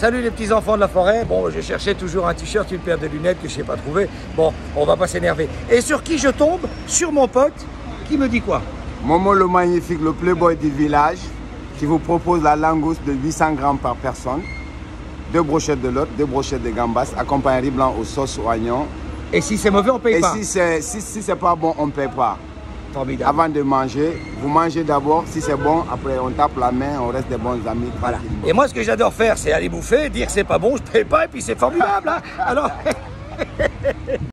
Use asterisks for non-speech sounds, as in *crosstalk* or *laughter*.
Salut les petits enfants de la forêt. Bon, je cherchais toujours un t-shirt, une paire de lunettes que je n'ai pas trouvé. Bon, on va pas s'énerver. Et sur qui je tombe? Sur mon pote qui me dit quoi? Momo le magnifique, le playboy du village, qui vous propose la langouste de 800 grammes par personne, deux brochettes de lot, deux brochettes de gambas, accompagné riz blanc aux sauces oignons. Et si c'est mauvais, on paye Et pas. si c'est si, si c'est pas bon, on ne paye pas. Formidable. Avant de manger, vous mangez d'abord. Si c'est bon, après on tape la main, on reste des bons amis. Voilà. Et moi, ce que j'adore faire, c'est aller bouffer, dire c'est pas bon, je paye pas, et puis c'est formidable. hein. Alors, *laughs*